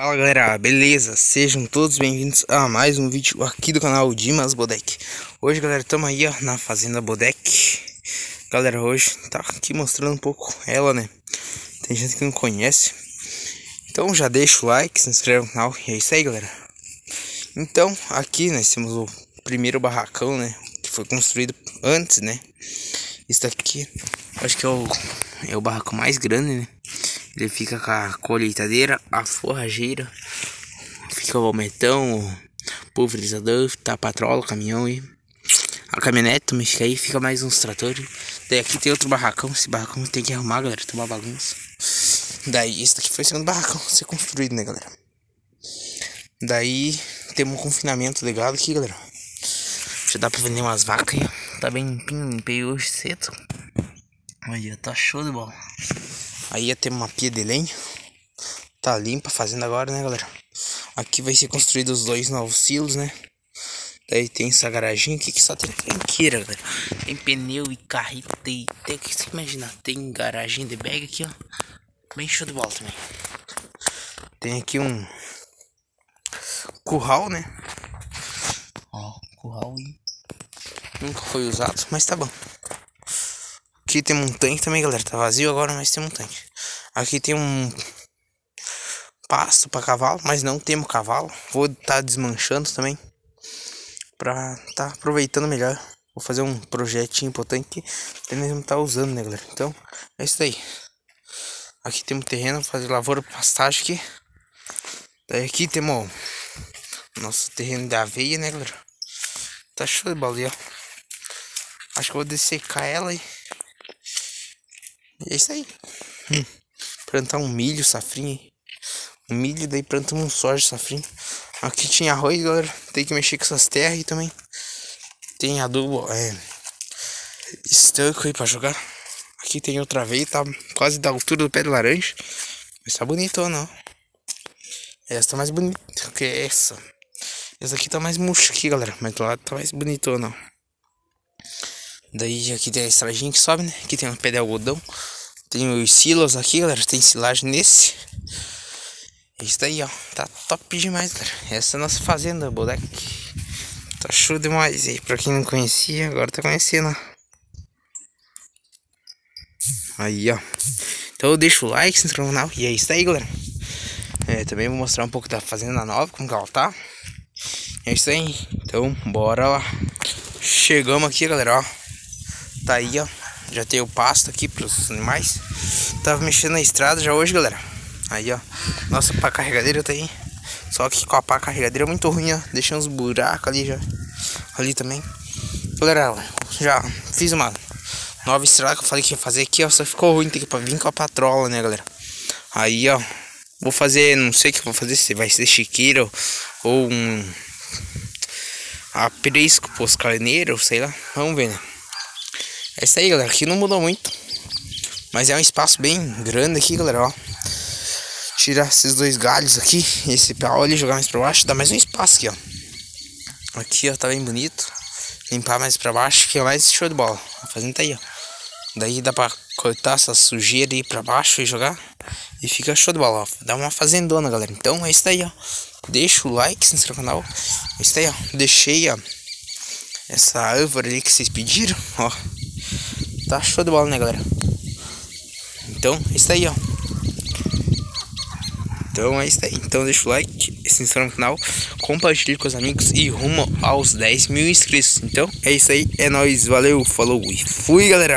Fala galera, beleza? Sejam todos bem-vindos a mais um vídeo aqui do canal Dimas Bodek Hoje galera, estamos aí ó, na Fazenda Bodek Galera, hoje tá aqui mostrando um pouco ela, né? Tem gente que não conhece Então já deixa o like, se inscreve no canal e é isso aí galera Então, aqui nós temos o primeiro barracão, né? Que foi construído antes, né? Isso daqui, acho que é o, é o barracão mais grande, né? Ele fica com a colheitadeira, a forrageira, fica o balmetão, o pulverizador, tá a patrola, o caminhão e a caminhonete também fica aí, fica mais uns tratores. Daí aqui tem outro barracão, esse barracão tem que arrumar, galera, tem uma bagunça. Daí esse daqui foi o segundo barracão ser construído, né, galera? Daí temos um confinamento legal aqui, galera. Já dá pra vender umas vacas aí, Tá bem limpinho, limpei hoje cedo. Olha, tá show de bola. Aí ia ter uma pia de lenha. Tá limpa, fazendo agora, né, galera? Aqui vai ser construído os dois novos silos, né? Daí tem essa garaginha aqui que só tem tranqueira, galera. Tem pneu e carrito, tem... Tem que se imaginar. Tem garagem de bag aqui, ó. Bem show de bola também. Tem aqui um... Curral, né? Ó, curral aí. Nunca foi usado, mas tá bom. Aqui tem um tanque também, galera. Tá vazio agora, mas tem um tanque. Aqui tem um pasto para cavalo, mas não temos cavalo. Vou estar tá desmanchando também para tá aproveitando melhor. Vou fazer um projetinho pro tanque que estar tá usando, né, galera? Então, é isso aí. Aqui temos terreno, fazer lavoura, pastagem aqui. Daí aqui temos nosso terreno de aveia, né, galera? Tá show de bola ó. Acho que vou dessecar ela e e é isso aí. Hum. Plantar um milho, safrinha. Um milho, daí plantamos um soja, safrinha. Aqui tinha arroz, galera. Tem que mexer com essas terras aí também. Tem adubo, é. Estanco aí pra jogar. Aqui tem outra vez, tá quase da altura do pé de laranja. Mas tá bonito não. Essa tá mais bonita que essa. Essa aqui tá mais murcha aqui, galera. Mas do lado tá mais bonito não. Daí aqui tem a estradinha que sobe, né? Aqui tem um pé de algodão. Tem os silos aqui, galera. Tem silagem nesse. É isso daí, ó. Tá top demais, galera. Essa é a nossa fazenda, Bodek. Tá show demais. E pra quem não conhecia, agora tá conhecendo, Aí, ó. Então deixa o like, se inscreva no canal. E é isso aí, galera. É, também vou mostrar um pouco da fazenda nova, como que ela tá. É isso aí. Então, bora lá. Chegamos aqui, galera, ó. Tá aí, ó. Já tem o pasto aqui pros animais. Tava mexendo na estrada já hoje, galera. Aí, ó. Nossa pá carregadeira tá aí. Só que com a pá carregadeira é muito ruim, ó. Deixei uns buracos ali já. Ali também. Galera, já fiz uma nova estrada que eu falei que ia fazer aqui, ó. Só ficou ruim, tem que vir com a patrola, né, galera? Aí, ó. Vou fazer, não sei o que vou fazer, se vai ser chiqueiro ou um aprisco pros carneiros, sei lá. Vamos ver, né? É isso aí, galera. Aqui não mudou muito. Mas é um espaço bem grande aqui, galera, ó. Tirar esses dois galhos aqui. Esse pau ali, jogar mais pra baixo. Dá mais um espaço aqui, ó. Aqui, ó, tá bem bonito. Limpar mais pra baixo, que é mais show de bola. A fazenda tá aí, ó. Daí dá pra cortar essa sujeira aí pra baixo e jogar. E fica show de bola, ó. Dá uma fazendona, galera. Então é isso aí, ó. Deixa o like, se inscreva no canal. É isso aí, ó. Deixei, ó. Essa árvore ali que vocês pediram, ó. Tá show de bola, né, galera? Então, é isso aí, ó. Então é isso aí. Então deixa o like, se inscreva no canal, compartilhe com os amigos e rumo aos 10 mil inscritos. Então é isso aí, é nóis, valeu, falou e fui, galera!